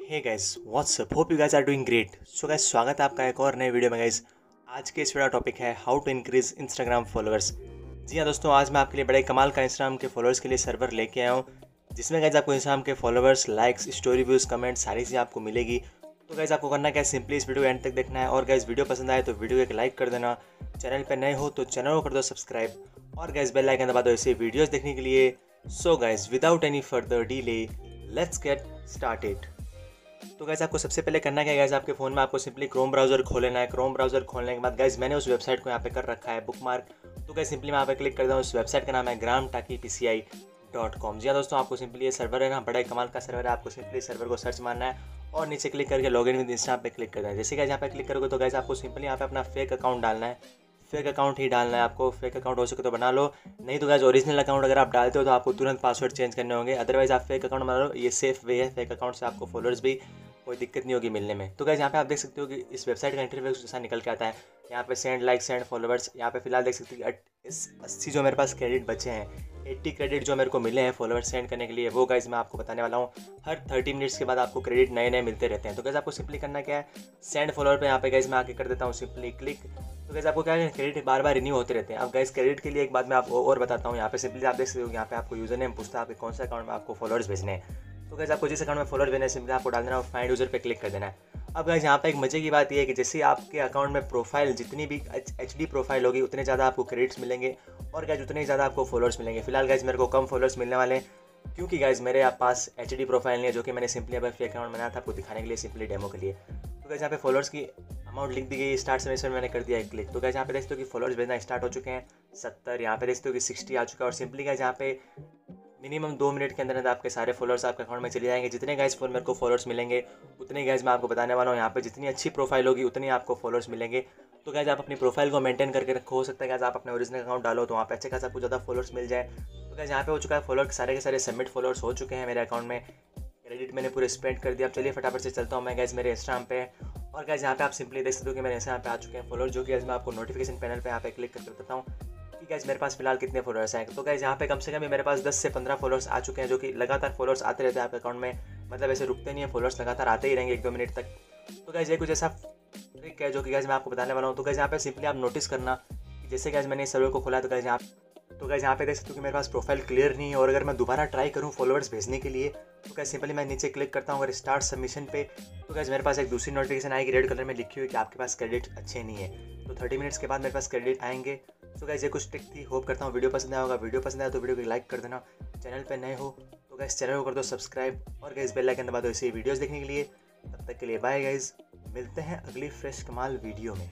Hey guys what's up hope you guys are doing great so guys स्वागत है आपका एक और नए वीडियो में गाइस आज के इस वीडियो टॉपिक है how to increase Instagram followers जी हाँ दोस्तों, आज मैं आपके लिए बड़े कमाल का इंस्टाग्राम के फॉलोअर्स के लिए सर्वर लेके आया हूँ, जिसमें गाइज़ आपको इंस्टाग्राम के followers likes story views comment सारी चीज़ें आपको मिलेगी। तो गाइज़ आपको करना क्या सिंपली इस वीडियो एंड तक देखना है और गाइज़ वीडियो पसंद आए तो वीडियो एक लाइक कर देना। चैनल पर नए हो तो चैनल को कर दो सब्सक्राइब और गाइज़ बेल आइकन दबा दो ऐसे वीडियोज़ देखने के लिए। So guys without any further delay let's get started तो गैस आपको सबसे पहले करना क्या गैस आपके फ़ोन में आपको सिंपली क्रोम ब्राउज़र खोल लेना है। क्रोम ब्राउज़र खोलने के बाद गैस मैंने उस वेबसाइट को यहाँ पे कर रखा है बुक मार्क तो गैस सिंपली मैं यहाँ पे क्लिक करता हूँ, उस वेबसाइट का नाम है gram taki P C I dot com जी हाँ दोस्तों, आपको सिंपली ये सर्वर है ना, बड़ा कमाल का सर्वर है, आपको सिंपली सर्वर को सर्च मारना है और नीचे क्लिक करके लॉग इन विद इंस्टा पे क्लिक करना है। जैसे कि यहाँ पे क्लिक करोगे तो गैस आपको सिंपली यहाँ पे अपना फेक अकाउंट डालना है। फेक अकाउंट ही डालना है। आपको फेक अकाउंट हो सके तो बना लो। नहीं तो गैस ओरिजिनल अकाउंट अगर आप डालते हो तो आपको तुरंत पासवर्ड चेंज करने होंगे। अदरवाइज़ आप फेक अकाउंट बना लो ये सेफ़ वे है। फेक अकाउंट से आपको फॉलोअर्स भी कोई दिक्कत नहीं होगी मिलने में। तो गैस यहाँ पे आप देख सकते हो कि इस वेबसाइट का इंटरव्यू जैसा निकल के आता है। यहाँ पे सेंड लाइक सेंड फॉलोअर्स यहाँ पे फ़िलहाल देख सकते हो कि अस्सी जो मेरे पास क्रेडिट बचे हैं एट्टी क्रेडिट जो मेरे को मिले हैं फॉलोअर्स सेंड करने के लिए, वो गाइज़ मैं आपको बताने वाला हूँ। हर थर्टी मिनट्स के बाद आपको क्रेडिट नए नए मिलते रहते हैं। तो गैस आपको सिंपली करना क्या है? सेंड फॉलोअर पे यहाँ पे गैस मैं आके कर देता हूँ सिंपली क्लिक तो गैस आपको क्या है? क्रेडिट बार बार रिन्यू होते रहते हैं। अब गैस क्रेडिट के लिए एक बात मैं आपको और बताता हूँ। यहाँ पे सिंपली आप देख सकते हो यहाँ पे आपको यूज़र नेम पूछता है, आपके कौन सा अकाउंट में आपको फॉलोअर्स भेजने हैं। तो गैस आपको जिस अकाउंट में फॉलोअर भेजना सिंपली आपको डाल देना है फाइंड यूज़र पर क्लिक कर देना है। अब गाइज़ यहाँ पे एक मज़े की बात यह है कि जैसे आपके अकाउंट में प्रोफ़ाइल जितनी भी एच डी प्रोफ़ाइल होगी, उतने ज़्यादा आपको क्रेडिट्स मिलेंगे। और गैस उतने ही ज़्यादा आपको फॉलोअर्स मिलेंगे। फ़िलहाल गैस मेरे को कम फॉलोअर्स मिलने वाले हैं, क्योंकि गैस मेरे पास एच डी प्रोफ़ाइल नहीं है, जो कि मैंने सिंपली अभी फेक अकाउंट बनाया था आपको दिखाने के लिए सिंपली डेमो के लिए। तो गैस यहाँ पे फॉलोअर्स की अमाउंट लिख दी गई स्टार्ट से मैंने कर दिया एक क्लिक तो गैस यहाँ पे देखते हो कि फॉलोअर्स भेजना स्टार्ट हो चुके हैं, सत्तर, यहाँ पे देखते हो कि सिक्सटी आ चुका है। और सिंपली गैस यहाँ पे मिनिमम दो मिनट के अंदर अंदर आपके सारे फॉलोअर्स आपके अकाउंट में चले जाएँगे। जितने गैस फ़ोन मेरे को फॉलोअर्स मिलेंगे, उतने गैस मैं आपको बताने वाला हूँ। यहाँ पे जितनी अच्छी प्रोफ़ाइल होगी, उतनी आपको फॉलोअर्स मिलेंगे। तो गैस आप अपनी प्रोफ़ाइल को मेंटेन करके रखो। हो सकता है गैस आप अपने ओरिजिनल अकाउंट डालो तो वहाँ पे अच्छे खासा कुछ ज़्यादा फॉलोअर्स मिल जाए। तो गैस यहाँ पे हो चुका है फॉलोअर सारे के सारे सबमिट फॉलोअर्स हो चुके हैं मेरे अकाउंट में। क्रेडिट मैंने पूरे स्पेंड कर दिया। अब चलिए फटाफट से चलता हूँ मैं गैस मेरे इंस्टाग्राम पे। और गैस यहाँ पे आप सिंपली देख सकते हो कि मेरे यहाँ पे आ चुके हैं फॉलोअर जो कि मैं आपको नोटिफिकेशन पैनल पे यहाँ पे क्लिक करके बताता हूँ कि गैस मेरे पास फ़िलहाल कितने फॉलोअर्स हैं। तो गैस यहाँ पे कम से कम मेरे पास 10 से 15 फॉलोअर्स आ चुके हैं, जो कि लगातार फॉलोअर्स आते रहते हैं आपके अकाउंट में। मतलब ऐसे रुकते नहीं है फॉलोअर्स लगातार आते ही रहेंगे एक दो मिनट तक। तो गैस ये कुछ ऐसा ट्रिक है जो कि गैस मैं आपको बताने वाला हूँ। तो गैस यहाँ पे सिंपली आप नोटिस करना जैसे गैस मैंने इस सर्वे को खोला तो गैस यहाँ तो गैस यहाँ पे देख सकते हो कि मेरे पास प्रोफ़ाइल क्लियर नहीं है और अगर मैं दोबारा ट्राई करूँ फॉलोअर्स भेजने के लिए तो गैस सिंपली मैं नीचे क्लिक करता हूँ, अगर स्टार्ट सबमिशन पे तो गैस मेरे पास एक दूसरी नोटिफिकेशन आएगी रेड कलर में लिखी हुई कि आपके पास क्रेडिट अच्छे नहीं है। तो थर्टी मिनट्स के बाद मेरे पास क्रेडिट आएँगे। तो गैस ये कुछ ट्रिक थी। होप करता हूँ वीडियो पसंद आया होगा। वीडियो पसंद आया तो वीडियो को लाइक कर देना। चैनल पर नए हो तो गैस चैनल को कर दो सब्सक्राइब और गैस बेल आइकन दबा दो इसी वीडियोज़ देखने के लिए। तब तक के लिए बाय गाइज़ मिलते हैं अगली फ्रेश कमाल वीडियो में।